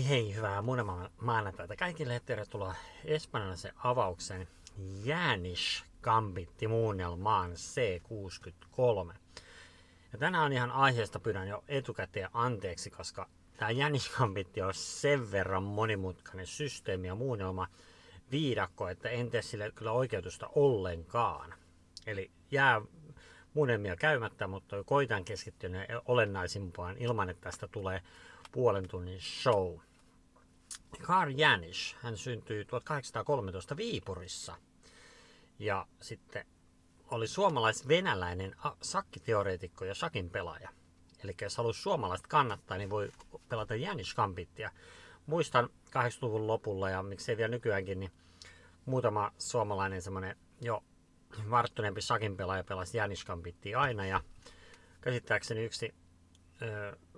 Hei hei, hyvää muunama maanantaita kaikille. Tervetuloa espanjalaisen avauksen Jänish Gambitti muunnelmaan C63. Ja tänään on ihan aiheesta pyydän jo etukäteen anteeksi, koska tämä Jänish Gambitti on sen verran monimutkainen systeemi ja muunnelma viidakko, että en tee sille kyllä oikeutusta ollenkaan. Eli jää muunnelmia käymättä, mutta koitan keskittyä olennaisimpaan ilman, että tästä tulee puolen tunnin show. Karl Janisch, hän syntyi 1813 Viipurissa ja sitten oli suomalais-venäläinen sakkiteoreetikko ja shakin pelaaja. Eli jos haluaisi suomalaiset kannattaa, niin voi pelata Janish Gambittia. Muistan 80-luvun lopulla ja miksei vielä nykyäänkin, niin muutama suomalainen semmoinen jo varttuneempi shakin pelaaja pelasi Janish Gambittia aina ja käsittääkseni yksi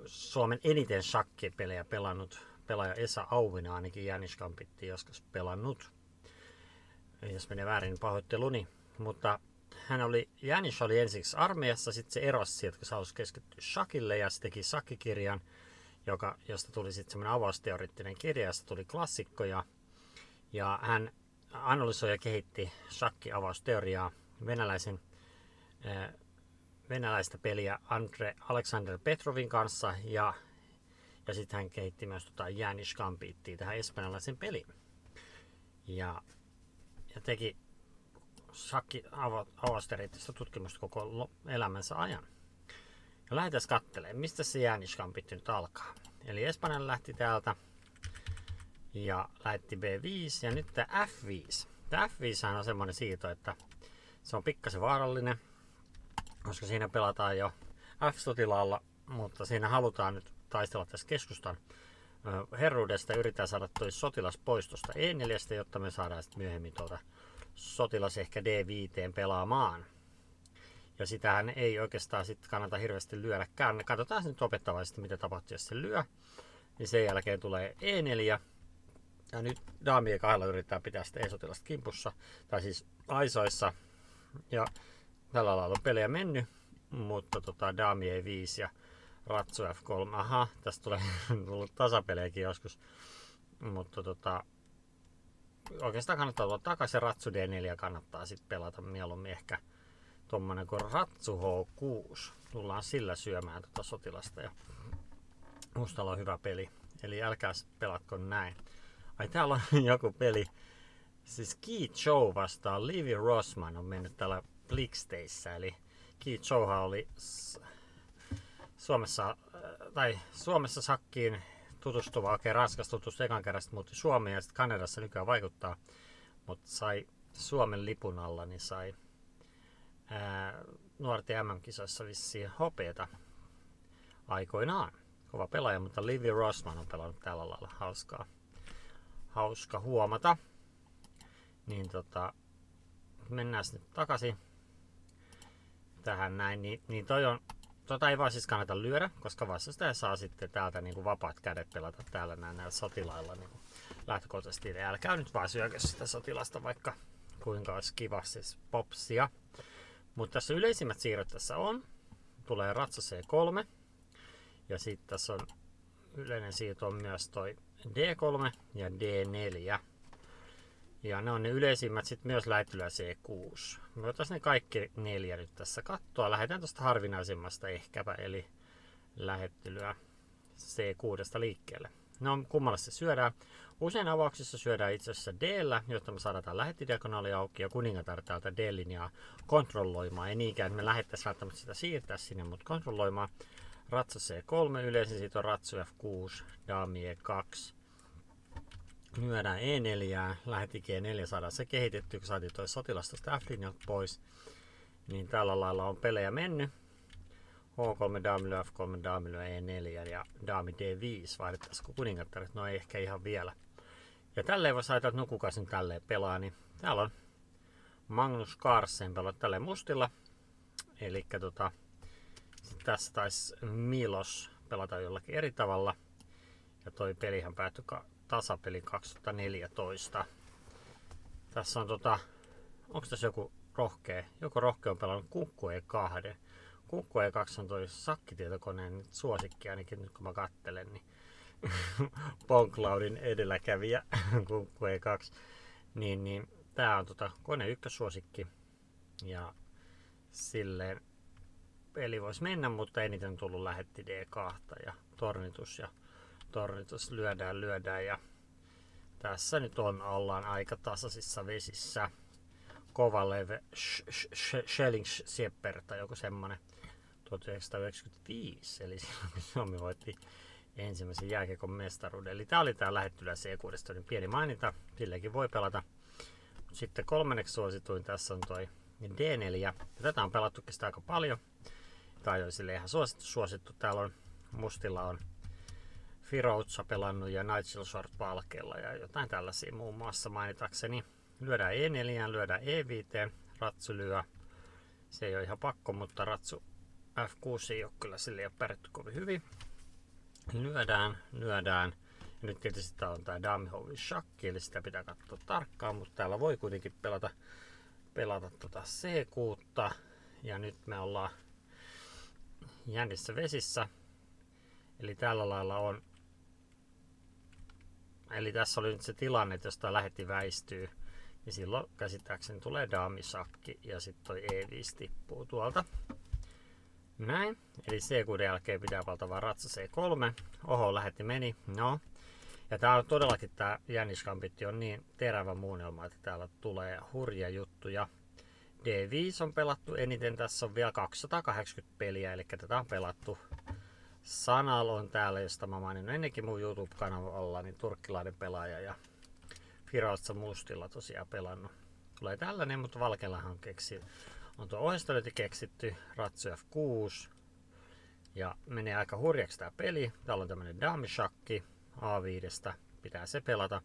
Suomen eniten shakkipelejä pelannut pelaaja Esa Auvina ainakin Jänis Kampitti joskus pelannut. Jos menee väärin, niin pahoitteluni. Mutta hän oli, Jänis oli ensiksi armeijassa, sitten se erosi sieltä, kun se halusi keskittyä shakille ja se teki shakkikirjan, joka, josta tuli sitten semmoinen avausteoreettinen kirja, josta tuli klassikkoja. Ja hän analysoi ja kehitti shakki-avausteoriaa venäläisen venäläistä peliä Andre Alexander Petrovin kanssa ja, ja sitten hän kehitti myös tota Jänish Gambittia tähän espanjalaisen peliin. Ja, ja teki shakki avastereettistä tutkimusta koko elämänsä ajan. Ja lähdetään katselemaan, mistä se Jänish Gambitti nyt alkaa. Eli Espanjan lähti täältä ja lähti B5 ja nyt tämä F5. Tämä F5 on semmoinen siito, että se on pikkasen vaarallinen – koska siinä pelataan jo F-sotilaalla, mutta siinä halutaan nyt taistella tässä keskustan herruudesta ja yritetään saada toi sotilas pois tuosta E4, jotta me saadaan sitten myöhemmin tuota sotilas ehkä D5 pelaamaan. Ja sitähän ei oikeastaan sitten kannata hirveästi lyödäkään. Katsotaan nyt opettavaisesti, mitä tapahtuu, jos se lyö. Niin sen jälkeen tulee E4. Ja nyt daamien kahdella yritetään pitää sitä E-sotilasta kimpussa, tai siis aisoissa. Ja tällä lailla on pelejä mennyt, mutta tota, Dami ei 5 ja Ratsu F3. Aha, tästä tulee tullut tasapelejäkin joskus. Mutta tota, oikeastaan kannattaa tulla takaisin. Ratsu D4 kannattaa sitten pelata mieluummin ehkä tuommoinen kuin Ratsu H6. Tullaan sillä syömään tota sotilasta ja mustalla on hyvä peli. Eli älkää pelatko näin. Ai täällä on joku peli. Siis Keith Show vastaan Livy Rossman on mennyt tällä Blixteissä, eli Keith Chouha oli Suomessa, äh, tai Suomessa sakkiin tutustuva, okei okay, Ranskas tutustui ekan kerran, mutta Suomeen ja sitten Kanadassa nykyään vaikuttaa, mutta sai Suomen lipun alla, niin sai ää, nuorten MM-kisoissa vissiin hopeeta aikoinaan. Kova pelaaja, mutta Livy Rossman on pelannut tällä lailla hauskaa. Hauska huomata. Niin tota, mennään nyt takaisin tähän näin, niin, niin toi on, tota ei vaan siis kannata lyödä, koska vastustaja saa sitten täältä niin kuin vapaat kädet pelata täällä näin näillä sotilailla niin kuin lähtökohtaisesti. Ja älkää nyt vaan syökö sitä sotilasta, vaikka kuinka olisi kiva siis popsia. Mutta tässä yleisimmät siirrot tässä on. Tulee ratsa C3. Ja sitten tässä on yleinen siirto on myös toi D3 ja D4. Ja ne on ne yleisimmät sitten myös lähettyllä C6. Me voitaisiin ne kaikki neljä nyt tässä katsoa. Lähdetään tuosta harvinaisimmasta ehkäpä, eli lähettelyä C6 liikkeelle. No kummalla se syödään? Usein avauksissa syödään itse asiassa d jotta me saadaan lähettidiagonaali auki ja kuningatar täältä D-linjaa kontrolloimaan. Ei niinkään, että me lähettäisiin välttämättä sitä siirtää sinne, mutta kontrolloimaan. Ratsa C3, yleisin siitä on ratsu F6, daami E2, lyödään E4, lähetti G4, saadaan se kehitetty, kun saatiin toi sotilastosta f pois. Niin tällä lailla on pelejä mennyt. H3 daami F3 daami E4 ja daami D5 vaihdettaisiko kuningattaret? No ei ehkä ihan vielä. Ja tälleen voisi ajatella, että no kuka sen tälleen pelaa, niin täällä on Magnus Carlsen pelaa tälleen mustilla. Eli tota, tässä taisi Milos pelata jollakin eri tavalla. Ja toi pelihän päättyi tasapeli 2014. Tässä on tota, onko tässä joku rohkea? Joku rohkea on pelannut Kukku E2. Kukku E2 on toi sakkitietokoneen suosikki ainakin nyt kun mä kattelen, niin Poncloudin edelläkävijä, kunkku E2. Niin, niin tää on tota, kone ykkössuosikki. Ja silleen peli voisi mennä, mutta eniten tullut lähetti D2 ja tornitus ja tornitus lyödään, lyödään ja tässä nyt on, ollaan aika tasaisissa vesissä. Kovaleve Schellings Siepper tai joku semmonen 1995, eli silloin Suomi voitti ensimmäisen jääkiekon mestaruuden. Eli tämä oli tämä lähettylä C6, niin pieni maininta, silläkin voi pelata. Sitten kolmanneksi suosituin tässä on toi D4, ja tätä on pelattu aika paljon. Tai on sille ihan suosittu, suosittu. Täällä on mustilla on Firoutsa pelannut ja Nigel Short valkealla ja jotain tällaisia muun muassa mainitakseni. Lyödään E4, lyödään E5, ratsu lyö. Se ei ole ihan pakko, mutta ratsu F6 ei ole kyllä sille ole pärjätty kovin hyvin. Lyödään, lyödään. Ja nyt tietysti tää on tää Damhovin shakki, eli sitä pitää katsoa tarkkaan, mutta täällä voi kuitenkin pelata, pelata tota C6. Ja nyt me ollaan jännissä vesissä. Eli tällä lailla on Eli tässä oli nyt se tilanne, että jos tämä lähetti väistyy, niin silloin käsittääkseni tulee daamisakki ja sitten toi E5 tippuu tuolta. Näin. Eli C6 jälkeen pitää valtavaa ratsa C3. Oho, lähetti meni. No. Ja tää on todellakin tää jänniskampitti on niin terävä muunnelma, että täällä tulee hurja juttuja. D5 on pelattu eniten, tässä on vielä 280 peliä, eli tätä on pelattu Sanal on täällä, josta mä maininnut ennenkin mun YouTube-kanavalla, niin turkkilainen pelaaja ja Firoutsa Mustilla tosiaan pelannut. Tulee tällainen, mutta Valkeallahan on keksi, on tuo ohjastolöyti keksitty, Ratsu F6 ja menee aika hurjaksi tää peli. Täällä on tämmönen damishakki A5, pitää se pelata.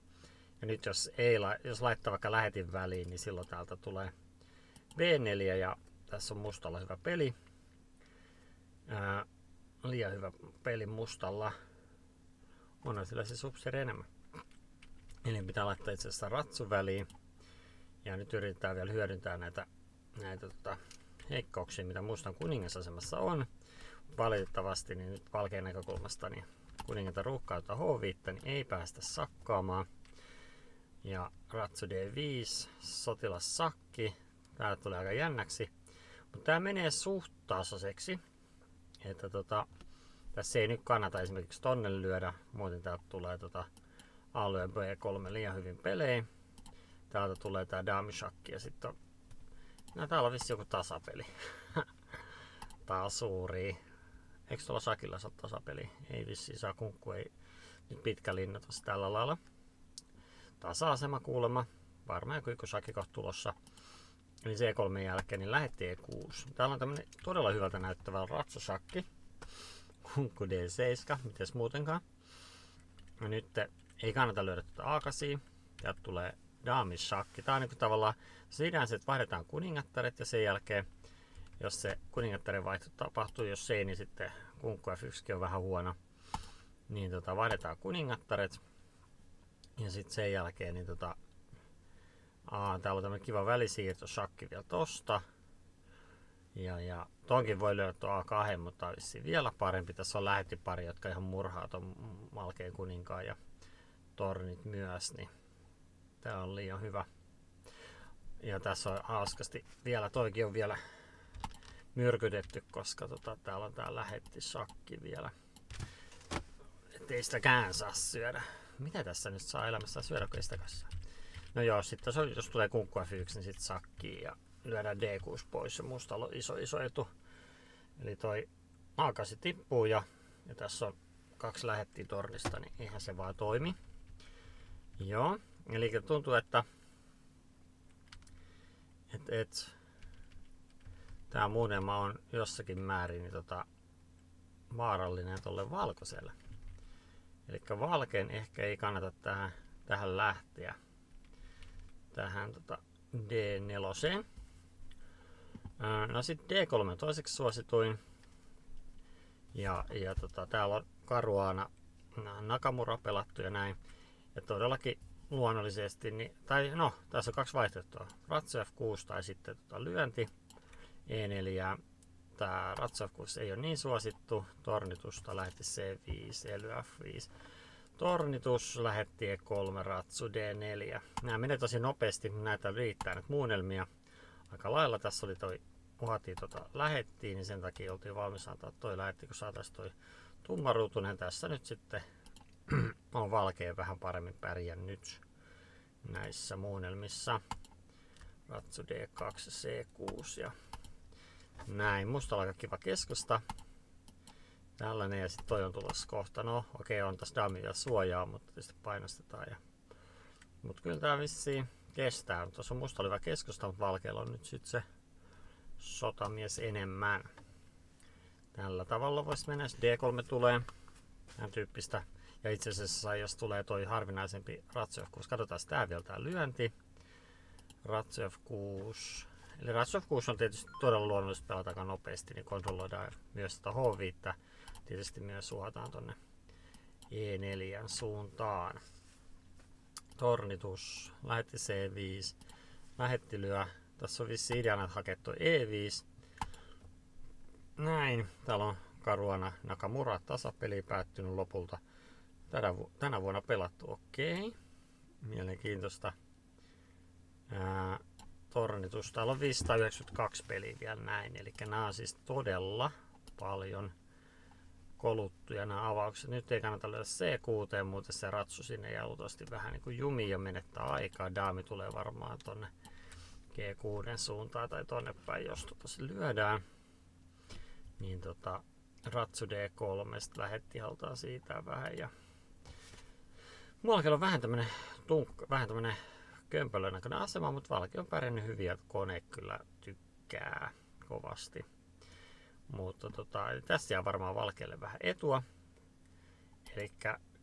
Ja nyt jos, ei, jos laittaa vaikka lähetin väliin, niin silloin täältä tulee B4 ja tässä on mustalla hyvä peli. Ää, liian hyvä peli mustalla. On sillä se subseri enemmän. Eli pitää laittaa itse asiassa ratsu väliin. Ja nyt yritetään vielä hyödyntää näitä, näitä tota, heikkouksia, mitä mustan kuningasasemassa on. Valitettavasti niin nyt valkean näkökulmasta niin kuningata ruuhkauta H5, niin ei päästä sakkaamaan. Ja ratsu D5, sotilas sakki. Tää tulee aika jännäksi. Mutta tää menee suht tasaiseksi. Että tota, tässä ei nyt kannata esimerkiksi tonne lyödä, muuten täältä tulee tota alueen B3 liian hyvin pelejä. Täältä tulee tää damishakki ja sitten on... No täällä on vissi joku tasapeli. Taas suuri. Eikö tuolla sakilla saa tasapeli? Ei vissi saa kunkku, ei nyt pitkä linnoitus tällä lailla. Tasa-asema kuulemma. Varmaan joku sakki tulossa. Eli C3 jälkeen niin lähetti E6. Täällä on tämmönen todella hyvältä näyttävä ratsasakki. Kunkku D7, mites muutenkaan. Ja nyt ei kannata lyödä tuota A8. Täältä tulee daamishakki. Tää on niinku tavallaan siinä se, että vaihdetaan kuningattaret ja sen jälkeen jos se kuningattaren vaihto tapahtuu, jos ei, niin sitten kunkku F1 on vähän huono. Niin tota, vaihdetaan kuningattaret. Ja sitten sen jälkeen niin tota, Aa, täällä on tämmönen kiva välisiirto, shakki vielä tosta. Ja, ja tonkin voi tuo A2, mutta olisi vielä parempi. Tässä on pari, jotka ihan murhaa ton Malkeen kuninkaan ja tornit myös, niin tää on liian hyvä. Ja tässä on hauskasti vielä, toikin on vielä myrkytetty, koska tota, täällä on tää lähetti shakki vielä. Ettei sitäkään saa syödä. Mitä tässä nyt saa elämässä syödä, kun ei sitäkään saa? No joo, sitten jos, jos tulee kunkku F1, niin sitten sakkiin ja lyödään D6 pois. Se musta on iso iso etu. Eli toi maakasi tippuu ja, ja tässä on kaksi lähettiä tornista, niin eihän se vaan toimi. Joo, eli tuntuu, että et, et, tämä muunnelma on jossakin määrin niin tota, vaarallinen tuolle valkoiselle. Eli valkeen ehkä ei kannata tähän, tähän lähteä tähän tota D4. No sitten D3 toiseksi suosituin. Ja, ja tota, täällä on Karuana Nakamura pelattu ja näin. Ja todellakin luonnollisesti, niin, tai no, tässä on kaksi vaihtoehtoa. Ratsu F6 tai sitten tota, lyönti E4. Tämä Ratsu F6 ei ole niin suosittu. Tornitusta lähetti C5, Ely F5. Tornitus lähetti E3 ratsu D4. Nämä menee tosi nopeasti, näitä riittää nyt muunnelmia aika lailla. Tässä oli toi, uhatiin tota lähettiin, niin sen takia oltiin valmis antaa toi lähetti, kun saataisiin toi tummaruutunen. Tässä nyt sitten on valkea vähän paremmin pärjännyt näissä muunnelmissa. Ratsu D2 C6 ja näin. Musta on aika kiva keskusta. Tällainen ja sitten toi on tulossa kohta. No okei okay, on tässä damia suojaa, mutta tietysti painostetaan. Ja... Mutta kyllä tää vissiin kestää. Tuossa on musta hyvä keskusta, mutta valkealla on nyt sitten se sotamies enemmän. Tällä tavalla voisi mennä, jos D3 tulee. Tämän tyyppistä. Ja itse asiassa jos tulee toi harvinaisempi Ratsu F6, katsotaan tää vielä tää lyönti. Ratsu F6. Eli Ratsu F6 on tietysti todella luonnollista pelata aika nopeasti, niin kontrolloidaan myös sitä H5 tietysti myös suotaan tonne E4 suuntaan. Tornitus, lähetti C5, lähetti lyö. Tässä on vissi ideana, että hakee E5. Näin, täällä on Karuana Nakamura tasapeli päättynyt lopulta. Tänä, vu- tänä vuonna pelattu, okei. Okay. Mielenkiintoista. Ää, tornitus, täällä on 592 peliä vielä näin, eli nämä on siis todella paljon koluttuja nämä avaukset. Nyt ei kannata löydä C6, mutta se ratsu sinne ja luultavasti vähän niin kuin jumi ja menettää aikaa. Daami tulee varmaan tonne G6 suuntaan tai tonne päin, jos tota se lyödään. Niin tota, ratsu D3 lähetti haltaa siitä vähän ja Mulla on vähän tämmönen, tunk, vähän tämmönen kömpelön näköinen asema, mutta Valke on pärjännyt hyvin ja kone kyllä tykkää kovasti. Mutta tota, tässä jää varmaan Valkeelle vähän etua. Eli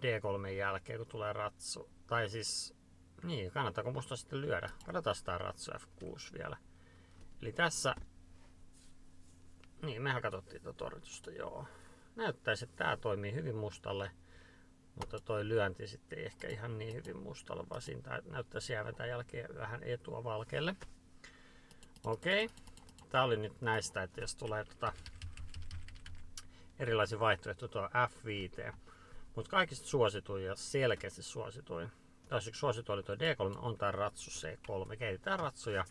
D3 jälkeen, kun tulee ratsu. Tai siis, niin, kannattaako musta sitten lyödä? Katsotaan sitä ratsu F6 vielä. Eli tässä, niin mehän katsottiin tuota torjutusta, joo. Näyttäisi, että tämä toimii hyvin mustalle. Mutta toi lyönti sitten ei ehkä ihan niin hyvin mustalle, vaan siinä näyttäisi jäävän tämän jälkeen vähän etua valkeelle. Okei. Okay. Tää oli nyt näistä, että jos tulee tota erilaisia vaihtoehtoja tuo F5. Mutta kaikista suosituin ja selkeästi suosituin, tai yksi suosittu oli tuo D3, on tämä ratsu C3. Keitetään ratsuja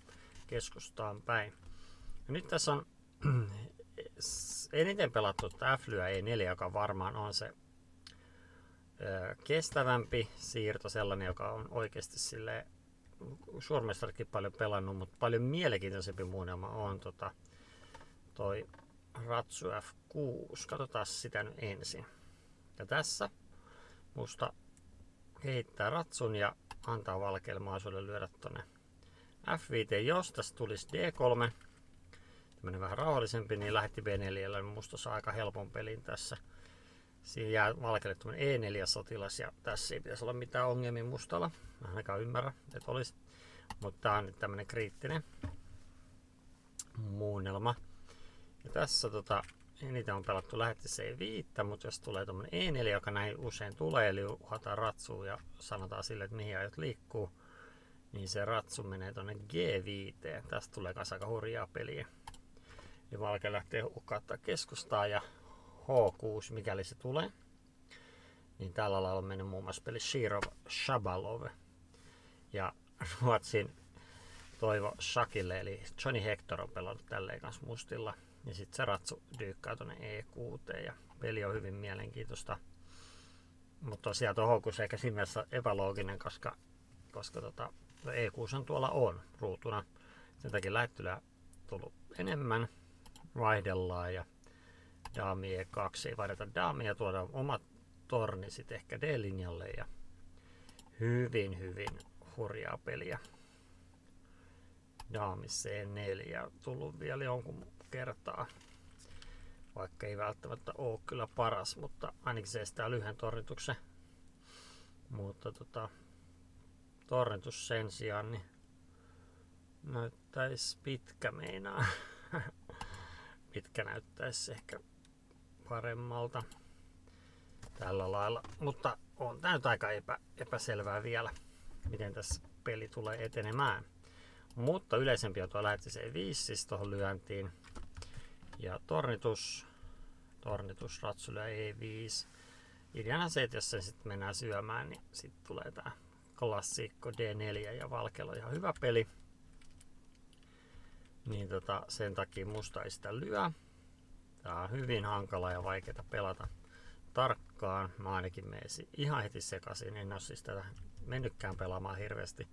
keskustaan päin. Ja nyt tässä on eniten pelattu F E4, joka varmaan on se kestävämpi siirto, sellainen, joka on oikeasti sille Suomestarikin paljon pelannut, mutta paljon mielenkiintoisempi muunnelma on tota, toi Ratsu F6. Katsotaan sitä nyt ensin. Ja tässä musta kehittää ratsun ja antaa valkeille mahdollisuuden lyödä tonne F5. Jos tässä tulisi D3, tämmönen vähän rauhallisempi, niin lähetti B4. Niin musta saa aika helpon pelin tässä. Siinä jää valkeille E4-sotilas ja tässä ei pitäisi olla mitään ongelmia mustalla. Mä ainakaan ymmärrä, että olisi. Mutta tää on nyt tämmönen kriittinen muunnelma. Ja tässä tota, eniten on pelattu lähetti C5, mutta jos tulee tuommoinen E4, joka näin usein tulee, eli uhataan ratsuun ja sanotaan sille, että mihin ajat liikkuu, niin se ratsu menee tuonne G5. Tästä tulee kanssa aika hurjaa peliä. Eli valke lähtee ukkaattaa keskustaa ja H6, mikäli se tulee. Niin tällä lailla on mennyt muun muassa peli Shirov Shabalov. Ja Ruotsin Toivo Shakille, eli Johnny Hector on pelannut tälleen kanssa mustilla. Ja sitten se ratsu dyykkää tuonne E6 ja peli on hyvin mielenkiintoista. Mutta tosiaan tuo Hokus ehkä siinä mielessä epälooginen, koska, koska tota, E6 on tuolla on ruutuna. Sen takia lähettyllä tullut enemmän. Vaihdellaan ja daami E2 ei vaihdeta daamia, tuodaan omat torni sitten ehkä D-linjalle ja hyvin hyvin hurjaa peliä. Daami C4 tullut vielä jonkun kertaa. Vaikka ei välttämättä ole kyllä paras, mutta ainakin se estää lyhyen tornituksen. Mutta tota, tornitus sen sijaan niin näyttäisi pitkä meinaa. pitkä näyttäisi ehkä paremmalta tällä lailla. Mutta on tämä nyt aika epä, epäselvää vielä, miten tässä peli tulee etenemään. Mutta yleisempi on tuo lähetti C5 siis tuohon lyöntiin. Ja tornitus, tornitus, ratsulla E5. ideana se, että jos sen sitten mennään syömään, niin sitten tulee tämä klassikko D4 ja Valkelo ihan hyvä peli. Niin tota, sen takia musta ei sitä lyö. Tää on hyvin hankala ja vaikeaa pelata tarkkaan. Mä ainakin menisin ihan heti sekaisin. En ole siis tätä mennytkään pelaamaan hirveästi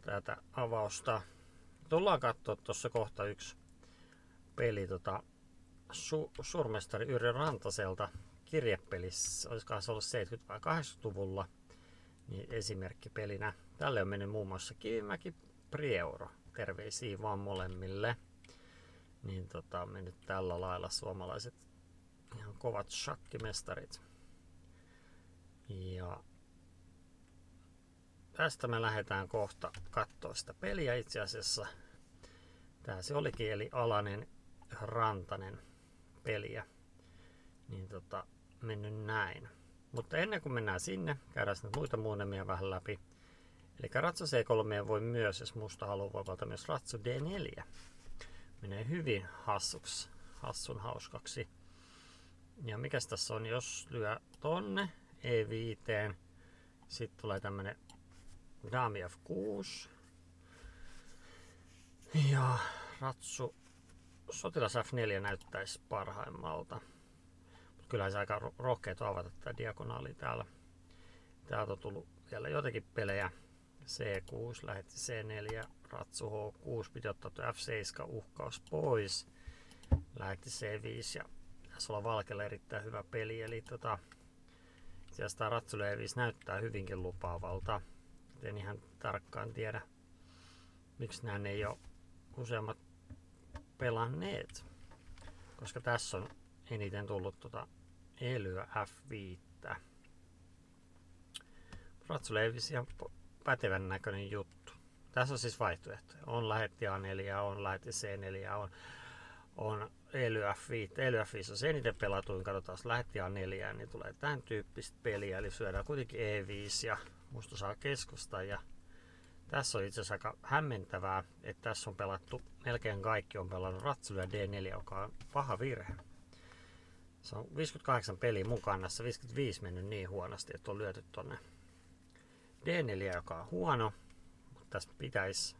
tätä avausta. Tullaan katsoa tuossa kohta yksi peli tota, su, surmestari Yrjö Rantaselta kirjepelissä, olisikohan se ollut 70- vai 80-luvulla, niin esimerkkipelinä. Tälle on mennyt muun muassa Kivimäki Prieuro. Terveisiä vaan molemmille. Niin tota, mennyt tällä lailla suomalaiset ihan kovat shakkimestarit. Ja tästä me lähdetään kohta katsoa sitä peliä itse asiassa. Tää se olikin, eli Alanen Rantanen peliä. Niin tota, mennyt näin. Mutta ennen kuin mennään sinne, käydään sitten muita muunemia vähän läpi. Eli Ratso C3 voi myös, jos musta haluaa, voi myös Ratso D4. Menee hyvin hassuksi, hassun hauskaksi. Ja mikä tässä on, jos lyö tonne E5, sitten tulee tämmönen Dami F6. Ja Ratsu Sotilas F4 näyttäisi parhaimmalta. Mutta kyllä se aika rohkeet avata tätä diagonaali täällä. Täältä on tullut vielä jotenkin pelejä. C6 lähetti C4, Ratsu H6, piti ottaa tuo F7 uhkaus pois. Lähetti C5 ja tässä olla Valkelle erittäin hyvä peli. Eli tota, itse tämä Ratsu E5 näyttää hyvinkin lupaavalta. En ihan tarkkaan tiedä, miksi nämä ei ole useammat pelanneet. Koska tässä on eniten tullut tuota Elyä F5. Ratsuleivis ihan pätevän näköinen juttu. Tässä on siis vaihtoehtoja. On lähetti A4, on lähetti C4, on, on Ely F5. Ely F5 on se eniten pelatuin. Katsotaan, jos lähetti A4, niin tulee tämän tyyppistä peliä. Eli syödään kuitenkin E5 ja musta saa keskusta. Ja tässä on itse asiassa aika hämmentävää, että tässä on pelattu, melkein kaikki on pelannut Ratsulu ja D4, joka on paha virhe. Se on 58 peliä mun kannassa, 55 mennyt niin huonosti, että on lyöty tonne D4, joka on huono. Mutta tässä pitäisi,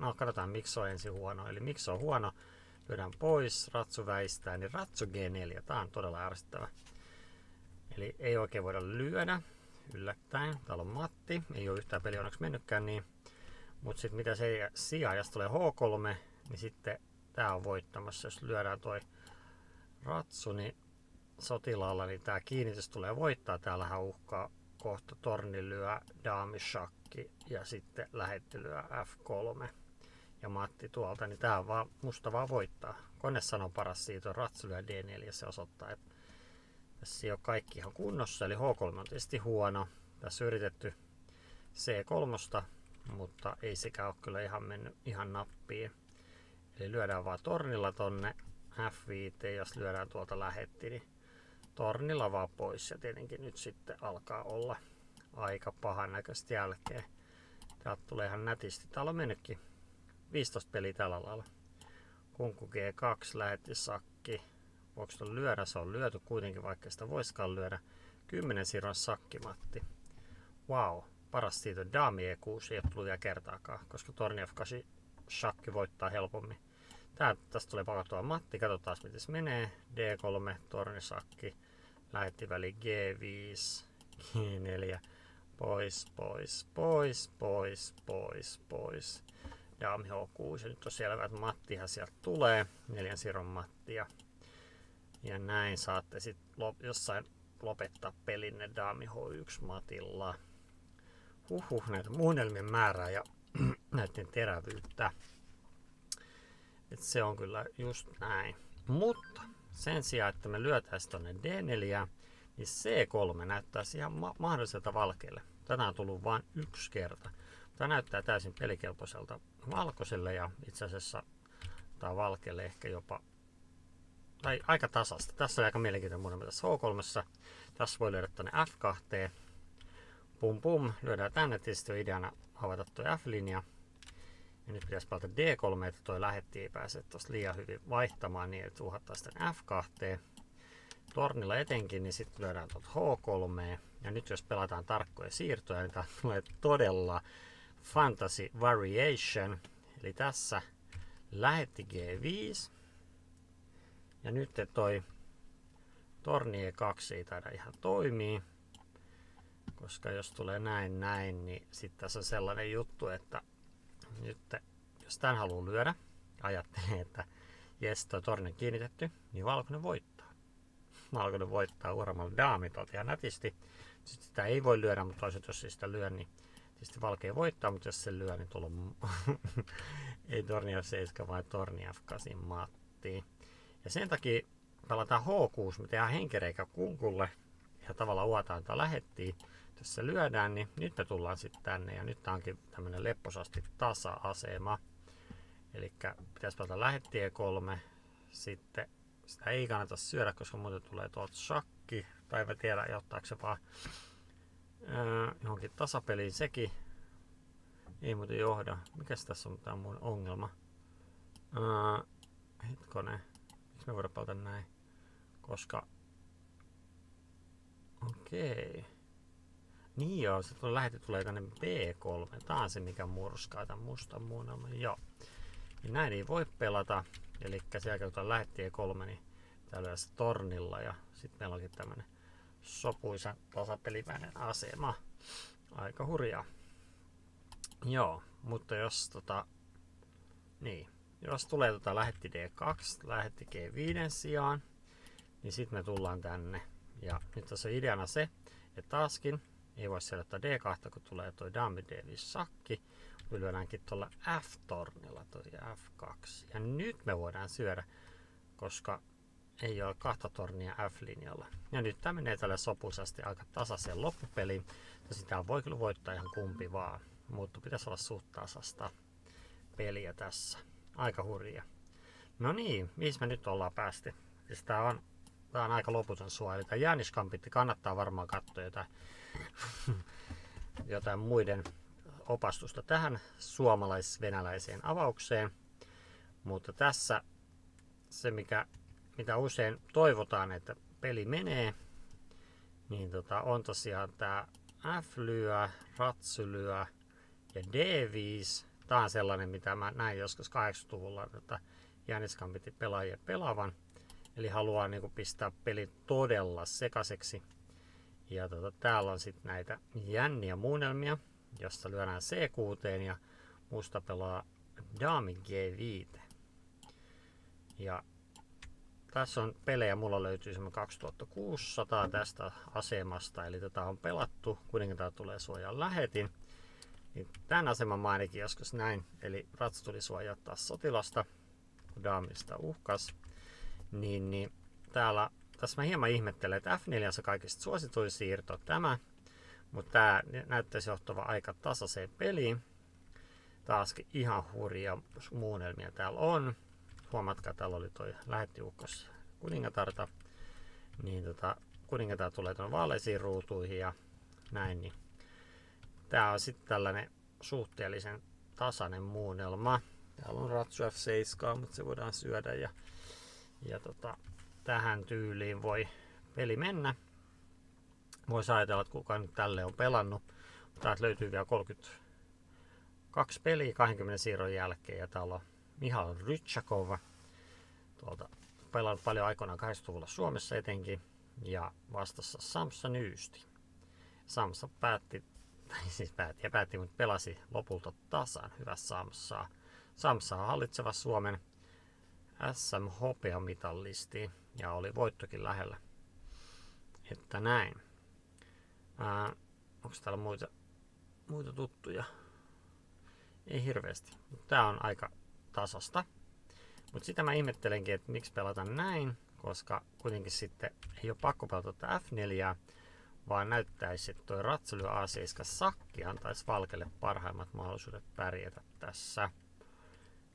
no katsotaan miksi on ensin huono. Eli miksi on huono, lyödään pois, ratsu väistää, niin ratsu G4, tää on todella ärsyttävä. Eli ei oikein voida lyödä, yllättäen. Täällä on Matti, ei ole yhtään peli onneksi mennytkään niin. Mutta sitten mitä se sijaan, jos tulee H3, niin sitten tää on voittamassa. Jos lyödään toi ratsu, niin sotilaalla, niin tämä kiinnitys tulee voittaa. Täällähän uhkaa kohta torni lyö daamishakki ja sitten lähetti lyö F3 ja Matti tuolta, niin tää vaan, musta vaan voittaa. Kone sanoo paras siitä on ratsu lyö D4 ja se osoittaa, että tässä ei ole kaikki ihan kunnossa, eli H3 on tietysti huono. Tässä on yritetty C3, mutta ei sekään ole kyllä ihan mennyt ihan nappiin. Eli lyödään vaan tornilla tonne F5, jos lyödään tuolta lähetti, niin tornilla vaan pois. Ja tietenkin nyt sitten alkaa olla aika pahan näköistä jälkeen. Täältä tulee ihan nätisti. Täällä on mennytkin 15 peliä tällä lailla. Kunku G2, lähetti sakki. Voiko lyödä? Se on lyöty kuitenkin, vaikka sitä voiskaan lyödä. 10 siirron sakkimatti. Wow, paras siitä on Dami E6, ei ole tullut vielä kertaakaan, koska torni F8 shakki voittaa helpommin. Tää, tästä tulee pakattua Matti, katsotaan miten se menee. D3, tornisakki, lähetti väli G5, G4, pois, pois, pois, pois, pois, pois. Dami H6, ja nyt on selvää, että Mattihan sieltä tulee, neljän siirron Mattia. Ja näin saatte sitten lop, jossain lopettaa pelinne Dami H1 Matilla. Huhhuh, näitä muunnelmien määrää ja näiden terävyyttä. Et se on kyllä just näin. Mutta sen sijaan, että me lyötäisiin tuonne D4, niin C3 näyttäisi ihan ma- mahdolliselta valkeelle. Tätä on tullut vain yksi kerta. Tämä näyttää täysin pelikelpoiselta valkoiselle ja itse asiassa tämä valkeelle ehkä jopa tai aika tasasta. Tässä on aika mielenkiintoinen muunnelma tässä H3. Tässä voi lyödä tuonne F2. Pum pum, lyödään tänne. Tietysti on ideana avata tuo F-linja. Ja nyt pitäisi palata D3, että toi lähetti ei pääse tuosta liian hyvin vaihtamaan niin, että uhattaisiin tänne F2. tornilla etenkin, niin sitten lyödään tuolta H3. Ja nyt jos pelataan tarkkoja siirtoja, niin tämä tulee todella Fantasy Variation. Eli tässä lähetti G5. Ja nyt toi torni E2 ei taida ihan toimii. Koska jos tulee näin näin, niin sitten tässä on sellainen juttu, että nyt jos tämän haluaa lyödä, ajattelee, että jes, toi torni kiinnitetty, niin valkoinen voittaa. Valkoinen voittaa uramalla daamit ihan nätisti. Sitten sitä ei voi lyödä, mutta toiset jos sitä lyö, niin tietysti valkea voittaa, mutta jos se lyö, niin tulla ei torni F7, vaan torni F8 mattiin. Ja sen takia pelataan H6, me tehdään henkereikä kunkulle ja tavallaan uotaan tai lähettiin. Se lyödään, niin nyt me tullaan sitten tänne ja nyt onkin tämmönen lepposasti tasa-asema. Eli pitäisi pelata lähettiä kolme. Sitten sitä ei kannata syödä, koska muuten tulee tuolta shakki. Tai en tiedä, johtaako se vaan öö, johonkin tasapeliin sekin. Ei muuten johda. Mikäs tässä on tämä mun ongelma? Öö, hetkonen. Miksi me voidaan pelata näin? Koska... Okei. Okay. Niin joo, se tulee, lähetti tulee tänne B3. Tää on se, mikä murskaa tämän mustan muunnelman. Joo. Niin näin ei voi pelata. Eli jälkeen kun lähetti E3, niin täällä tornilla ja sitten meillä onkin tämmönen sopuisa tasapelimäinen asema. Aika hurjaa. Joo, mutta jos tota, niin, jos tulee tota lähetti D2, lähetti G5 sijaan, niin sitten me tullaan tänne. Ja nyt tässä on ideana se, että taaskin ei voi selättää D2, kun tulee toi Dame D5 sakki. Lyödäänkin tuolla F-tornilla toi F2. Ja nyt me voidaan syödä, koska ei ole kahta tornia F-linjalla. Ja nyt tämä menee tälle sopuisesti aika tasaiseen loppupeliin. Ja sitä voi kyllä voittaa ihan kumpi vaan. Mutta pitäisi olla suht tasasta peliä tässä. Aika hurja. No niin, mihin me nyt ollaan päästy? Siis tää on, tää on aika loputon sua. Eli tää kannattaa varmaan katsoa jotain, jotain muiden opastusta tähän suomalais-venäläiseen avaukseen. Mutta tässä se, mikä mitä usein toivotaan, että peli menee, niin tota, on tosiaan tämä F-lyö, ratsylyö ja D5. Tämä on sellainen, mitä mä näin joskus 80-luvulla että Jäniskampitin pelaajia pelaavan. Eli haluaa niin kuin, pistää peli todella sekaiseksi. Ja tota, täällä on sitten näitä jänniä muunnelmia, josta lyödään C6 ja musta pelaa Dami G5. Ja tässä on pelejä, mulla löytyy semmoinen 2600 tästä asemasta, eli tätä on pelattu, kuitenkin tää tulee suojaan lähetin. Niin tämän aseman mä ainakin joskus näin, eli ratsu tuli suojattaa sotilasta, kun daamista uhkas. Niin, niin täällä, tässä mä hieman ihmettelen, että F4 on se kaikista suosituin siirto tämä, mutta tämä näyttäisi johtava aika tasaiseen peliin. Taaskin ihan hurja muunnelmia täällä on huomatkaa, täällä oli toi lähettiukkos kuningatarta, niin tota, kuningatar tulee tuonne vaaleisiin ruutuihin ja näin, niin tää on sitten tällainen suhteellisen tasainen muunnelma. Täällä on ratsu F7, mutta se voidaan syödä ja, ja tota, tähän tyyliin voi peli mennä. Voisi ajatella, että kuka nyt tälle on pelannut. Täältä löytyy vielä 32 peliä 20 siirron jälkeen ja täällä on Mihal Rytchakova. Tuolta pelannut paljon aikoinaan 80-luvulla Suomessa etenkin. Ja vastassa Samsa Nyysti. Samsa päätti, tai siis päätti ja päätti, mutta pelasi lopulta tasan hyvä Samsaa. Samsa on hallitseva Suomen SM hopeamitallisti ja oli voittokin lähellä. Että näin. onko täällä muita, muita tuttuja? Ei hirveästi. Tämä on aika tasasta. Mutta sitä mä ihmettelenkin, että miksi pelata näin, koska kuitenkin sitten ei ole pakko pelata F4, vaan näyttäisi, että tuo ratsely A7 sakki antaisi Valkelle parhaimmat mahdollisuudet pärjätä tässä.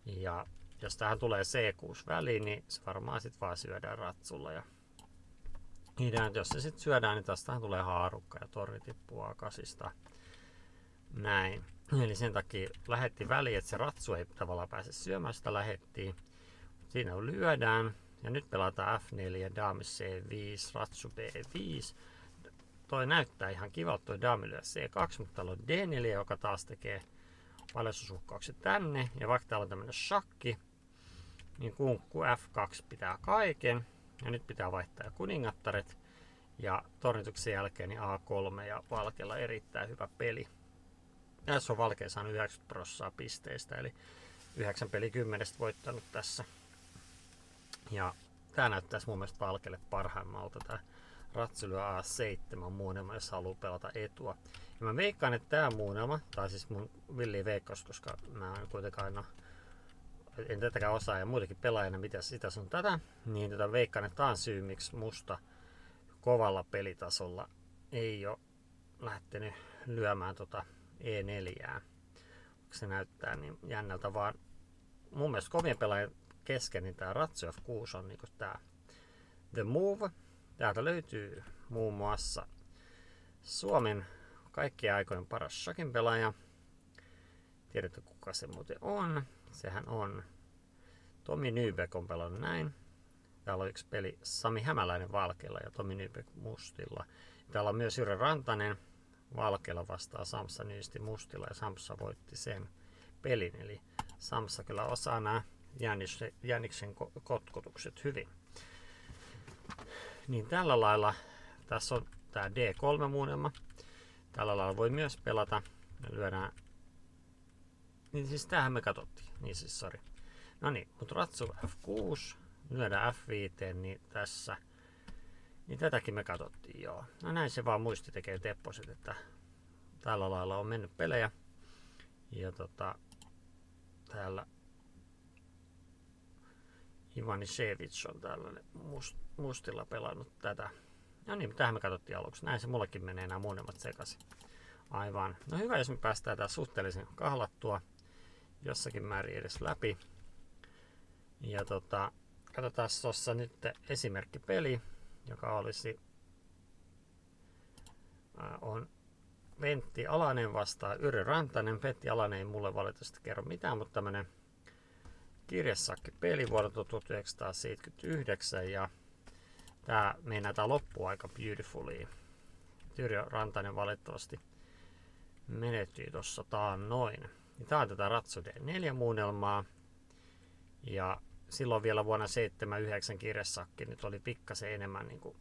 Ja jos tähän tulee C6 väliin, niin se varmaan sitten vaan syödään ratsulla. Ja idea, jos se sitten syödään, niin tästähän tulee haarukka ja torri tippuu A8. Näin. Eli sen takia lähetti väliin, että se ratsu ei tavallaan pääse syömään sitä lähettiin. Siinä lyödään Ja nyt pelataan F4, daami C5, ratsu B5. Toi näyttää ihan kivalta toi daami C2, mutta täällä on D4, joka taas tekee valjastusuhkaukset tänne. Ja vaikka täällä on tämmönen shakki, niin kunkku F2 pitää kaiken. Ja nyt pitää vaihtaa kuningattaret. Ja tornituksen jälkeen niin A3 ja Valkella erittäin hyvä peli. Tässä on Valkea saanut 90 prossaa pisteistä, eli 9 peli 10 voittanut tässä. Ja tää näyttäisi mun mielestä Valkelle parhaimmalta tää Ratsyly A7 muunnelma, jos haluaa pelata etua. Ja mä veikkaan, että tää muunnelma, tai siis mun villi veikkaus, koska mä en kuitenkaan aina en tätäkään osaa ja muutenkin pelaajana, mitä sitä sun tätä, niin tätä tota veikkaan, että tämä on syy, miksi musta kovalla pelitasolla ei ole lähtenyt lyömään tota E4. Se näyttää niin jännältä, vaan mun mielestä kovien pelaajien kesken niin tämä Ratio F6 on niinku tää The Move. Täältä löytyy muun muassa Suomen kaikkien aikojen paras shakin pelaaja. Tiedätte kuka se muuten on? Sehän on Tomi Nybeck on pelannut näin. Täällä on yksi peli Sami Hämäläinen Valkealla ja Tomi Nybeck Mustilla. Täällä on myös Jyri Rantanen Valkealla vastaa Samsa Nyysti Mustilla ja Samsa voitti sen pelin. Eli Samsa kyllä osaa nämä Jäniksen kotkotukset hyvin. Niin tällä lailla tässä on tämä D3-muunnelma. Tällä lailla voi myös pelata. Me lyödään niin siis tähän me katsottiin. Niin siis, sorry. No niin, mutta ratsu F6, lyödään F5, niin tässä. Niin tätäkin me katsottiin, joo. No näin se vaan muisti tekee deposit, että tällä lailla on mennyt pelejä. Ja tota, täällä Ivani Shevich on tällainen must, mustilla pelannut tätä. No niin, tähän me katsottiin aluksi. Näin se mullekin menee nämä muunemmat sekaisin. Aivan. No hyvä, jos me päästään tää suhteellisen kahlattua jossakin määrin edes läpi. Ja tota, katsotaan tuossa nyt esimerkkipeli, joka olisi ää, on Ventti Alanen vastaa Yri Rantanen. Ventti Alanen ei mulle valitettavasti kerro mitään, mutta tämmönen kirjasakki peli vuodelta 1979 ja tää meinaa tää loppuu aika beautifully. Yrjö Rantanen valitettavasti menehtyi tuossa taan noin. Niin tää on tätä Ratsu D4 muunnelmaa. Ja silloin vielä vuonna 79 kirjasakki nyt oli pikkasen enemmän niin kuin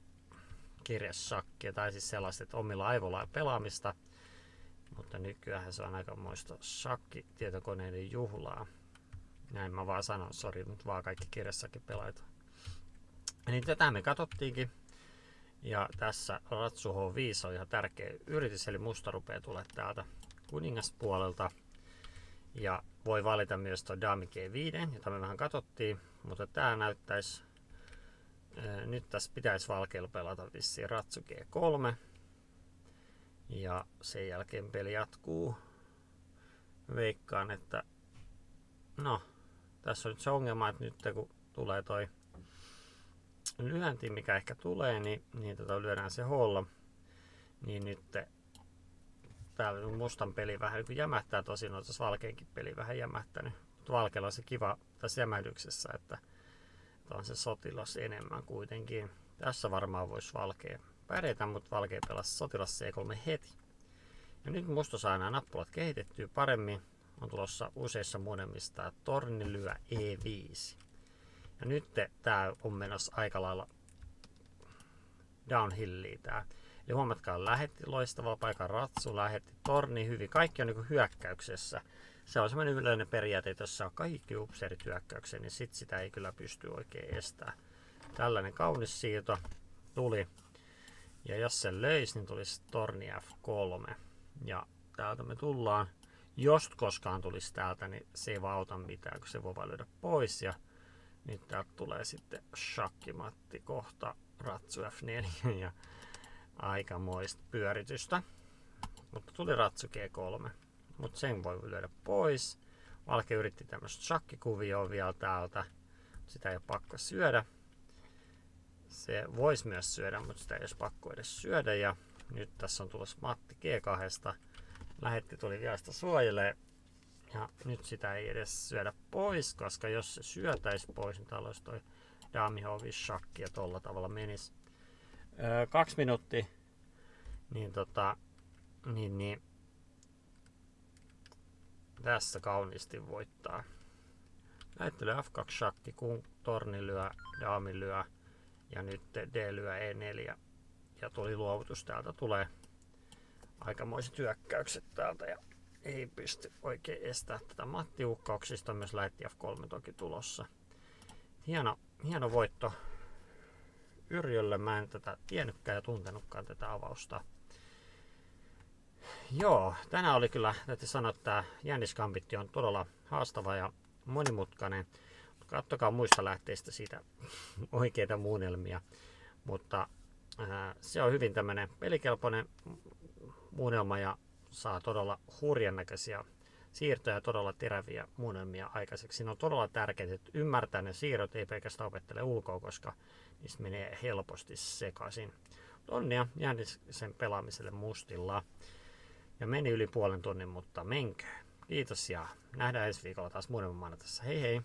kirjasakkia tai siis sellaiset omilla aivoilla pelaamista. Mutta nykyään se on aika muista shakki tietokoneiden juhlaa. Näin mä vaan sanon, sori, nyt vaan kaikki kirjassakin pelaajat. Eli tätä me katsottiinkin. Ja tässä Ratsu H5 on ihan tärkeä yritys, eli musta rupeaa tulee täältä kuningaspuolelta. Ja voi valita myös tuo Dami G5, jota me vähän katsottiin, mutta tämä näyttäisi, nyt tässä pitäisi valkeilla pelata vissiin Ratsu G3. Ja sen jälkeen peli jatkuu. Veikkaan, että no, tässä on nyt se ongelma, että nyt kun tulee toi lyönti, mikä ehkä tulee, niin, niin tota lyödään se holla. Niin nyt täällä mustan peli vähän niin jämähtää, tosin on tässä valkeinkin peli vähän jämähtänyt. Mutta valkealla on se kiva tässä jämähdyksessä, että, että on se sotilas enemmän kuitenkin. Tässä varmaan voisi valkea pärjätä, mutta valkea pelasi sotilas C3 heti. Ja nyt musta saa nämä nappulat kehitettyä paremmin. On tulossa useissa muunnelmista torni lyö E5. Ja nyt tää on menossa aika lailla downhilliin tää. Eli huomatkaa, lähetti loistava paikan ratsu, lähetti torni hyvin. Kaikki on niin hyökkäyksessä. Se on semmoinen yleinen periaate, että jos saa kaikki upseerit hyökkäykseen, niin sit sitä ei kyllä pysty oikein estämään. Tällainen kaunis siirto tuli. Ja jos se löisi, niin tulisi torni F3. Ja täältä me tullaan. Jos koskaan tulisi täältä, niin se ei vaan auta mitään, kun se voi vaan löydä pois. Ja nyt täältä tulee sitten shakkimatti kohta ratsu F4 ja aikamoista pyöritystä. Mutta tuli ratsu G3. Mutta sen voi lyödä pois. Valke yritti tämmöistä shakkikuvioa vielä täältä. Sitä ei ole pakko syödä. Se voisi myös syödä, mutta sitä ei olisi pakko edes syödä. Ja nyt tässä on tulossa Matti G2. Lähetti tuli vielä sitä suojelee. Ja nyt sitä ei edes syödä pois, koska jos se syötäisi pois, niin täällä olisi toi daamihovis shakki ja tolla tavalla menis. Kaksi minuuttia, niin tota, niin, niin. Tässä kauniisti voittaa. Näyttely F2 shakki, kun torni lyö, daami lyö ja nyt D lyö E4 ja tuli luovutus täältä tulee aikamoiset hyökkäykset täältä ja ei pysty oikein estää tätä. Matti Ukkauksista myös lähetti F3 toki tulossa. Hieno, hieno voitto Yrjölle. Mä en tätä tiennytkään ja tuntenutkaan tätä avausta. Joo, tänään oli kyllä, täytyy sanoa, että tämä jänniskampitti on todella haastava ja monimutkainen. Kattokaa muista lähteistä siitä oikeita muunnelmia. Mutta ää, se on hyvin tämmöinen pelikelpoinen muunnelma ja saa todella hurjan näköisiä siirtoja todella teräviä muunnelmia aikaiseksi. Siinä on todella tärkeää, että ymmärtää ne siirrot, ei pelkästään opettele ulkoa, koska niistä menee helposti sekaisin. Onnia sen pelaamiselle mustilla. Ja meni yli puolen tunnin, mutta menkö. Kiitos ja nähdään ensi viikolla taas muiden tässä. Hei hei!